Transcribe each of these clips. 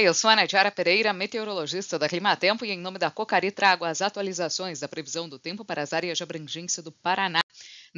Eu sou a Nadiara Pereira, meteorologista da Climatempo, e em nome da Cocari trago as atualizações da previsão do tempo para as áreas de abrangência do Paraná.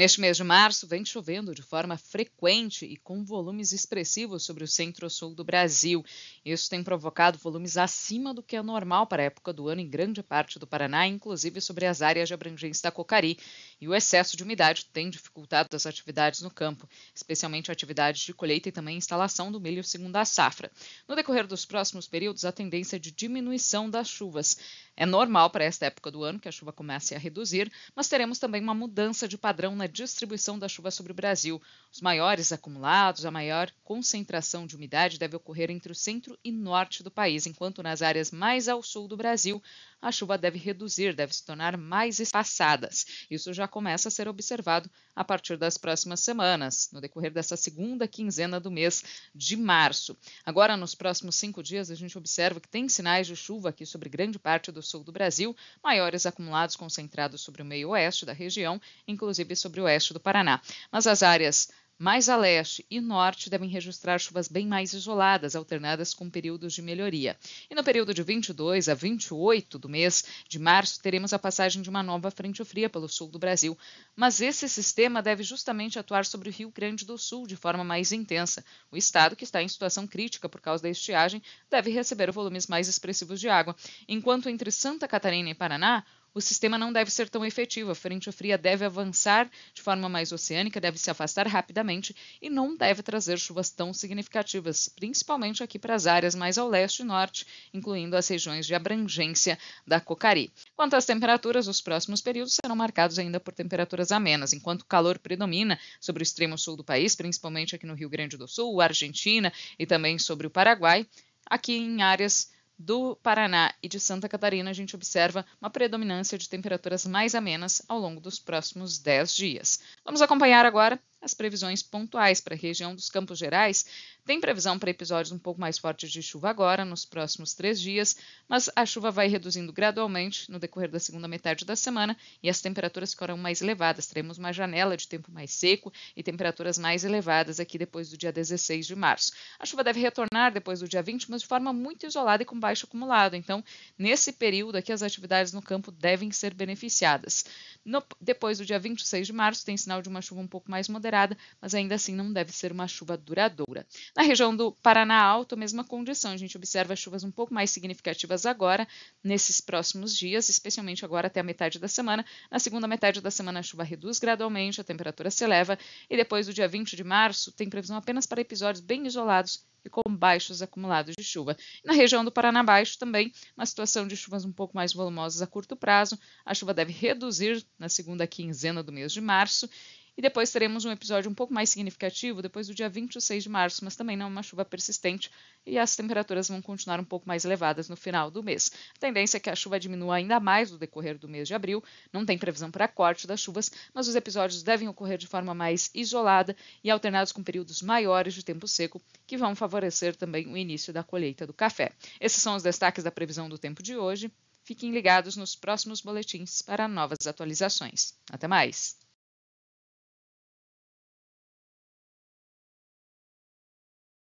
Neste mês de março, vem chovendo de forma frequente e com volumes expressivos sobre o centro-sul do Brasil. Isso tem provocado volumes acima do que é normal para a época do ano em grande parte do Paraná, inclusive sobre as áreas de abrangência da Cocari. E o excesso de umidade tem dificultado as atividades no campo, especialmente atividades de colheita e também instalação do milho segundo a safra. No decorrer dos próximos períodos, a tendência é de diminuição das chuvas. É normal para esta época do ano que a chuva comece a reduzir, mas teremos também uma mudança de padrão na distribuição da chuva sobre o Brasil. Os maiores acumulados, a maior concentração de umidade deve ocorrer entre o centro e norte do país, enquanto nas áreas mais ao sul do Brasil, a chuva deve reduzir, deve se tornar mais espaçadas. Isso já começa a ser observado a partir das próximas semanas, no decorrer dessa segunda quinzena do mês de março. Agora, nos próximos cinco dias, a gente observa que tem sinais de chuva aqui sobre grande parte do sul do Brasil, maiores acumulados concentrados sobre o meio oeste da região, inclusive sobre o oeste do Paraná. Mas as áreas mais a leste e norte devem registrar chuvas bem mais isoladas, alternadas com períodos de melhoria. E no período de 22 a 28 do mês de março, teremos a passagem de uma nova frente fria pelo sul do Brasil. Mas esse sistema deve justamente atuar sobre o Rio Grande do Sul de forma mais intensa. O estado, que está em situação crítica por causa da estiagem, deve receber volumes mais expressivos de água. Enquanto entre Santa Catarina e Paraná, o sistema não deve ser tão efetivo. A frente fria deve avançar de forma mais oceânica, deve se afastar rapidamente e não deve trazer chuvas tão significativas, principalmente aqui para as áreas mais ao leste e norte, incluindo as regiões de abrangência da Cocari. Quanto às temperaturas, os próximos períodos serão marcados ainda por temperaturas amenas, enquanto o calor predomina sobre o extremo sul do país, principalmente aqui no Rio Grande do Sul, Argentina e também sobre o Paraguai. Aqui em áreas do Paraná e de Santa Catarina, a gente observa uma predominância de temperaturas mais amenas ao longo dos próximos 10 dias. Vamos acompanhar agora as previsões pontuais para a região dos Campos Gerais. Tem previsão para episódios um pouco mais fortes de chuva agora, nos próximos três dias, mas a chuva vai reduzindo gradualmente no decorrer da segunda metade da semana e as temperaturas ficarão mais elevadas. Teremos uma janela de tempo mais seco e temperaturas mais elevadas aqui depois do dia 16 de março. A chuva deve retornar depois do dia 20, mas de forma muito isolada e com baixo acumulado. Então, nesse período aqui, as atividades no campo devem ser beneficiadas. No, depois do dia 26 de março, tem sinal de uma chuva um pouco mais moderada, mas ainda assim não deve ser uma chuva duradoura. Na região do Paraná Alto, mesma condição. A gente observa chuvas um pouco mais significativas agora, nesses próximos dias, especialmente agora até a metade da semana. Na segunda metade da semana, a chuva reduz gradualmente, a temperatura se eleva, e depois do dia 20 de março, tem previsão apenas para episódios bem isolados e com baixos acumulados de chuva. Na região do Paraná Baixo também, uma situação de chuvas um pouco mais volumosas a curto prazo. A chuva deve reduzir na segunda quinzena do mês de março e depois teremos um episódio um pouco mais significativo depois do dia 26 de março, mas também não uma chuva persistente e as temperaturas vão continuar um pouco mais elevadas no final do mês. A tendência é que a chuva diminua ainda mais no decorrer do mês de abril. Não tem previsão para corte das chuvas, mas os episódios devem ocorrer de forma mais isolada e alternados com períodos maiores de tempo seco, que vão favorecer também o início da colheita do café. Esses são os destaques da previsão do tempo de hoje. Fiquem ligados nos próximos boletins para novas atualizações. Até mais!